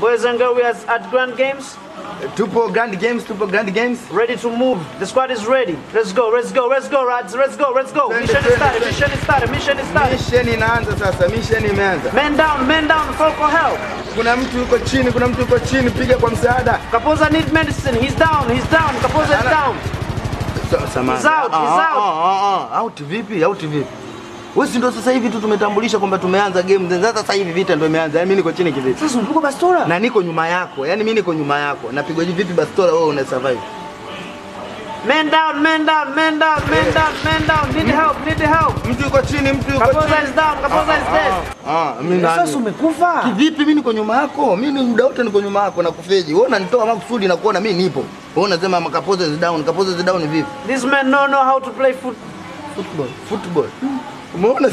Boys and girls, we are at Grand Games. Tupo Grand Games, tupo Grand Games. Ready to move. The squad is ready. Let's go, let's go, let's go, Rads. Let's go, let's go. Mission is started, mission is started, mission is started. Mission inaanza sasa, mission imeanza. Men down, men down, call for help. Kuna mtu yuko chini, kuna mtu yuko chini, piga kwa msaada. Kapoza need medicine. He's down, he's down. Kapoza is down. Samahani. He's out, he's Ah, out. ah, ah, Out vipi? Out vipi? Wewe ndo sasa hivi tu tumetambulisha kwamba tumeanza game. Sasa sasa hivi vita ndio imeanza. Yaani mimi niko chini kivipi? Sasa unapiga bastola. Na niko nyuma yako. Yaani mimi niko nyuma yako. Napigwa vipi bastola wewe una survive? Men down, men down, men down, men down, men down. Need help, need help. Mtu yuko chini, mtu yuko chini. Kapoza is down, Kapoza is dead. Ah, mimi Sasa umekufa. Kivipi mimi niko nyuma yako? Mimi muda wote niko nyuma yako na kufeji. Wewe unanitoa makusudi na kuona mimi nipo. Wewe unasema makapoza is down, kapoza is down vipi? This man no know how to play foot. Football, football. Mướp!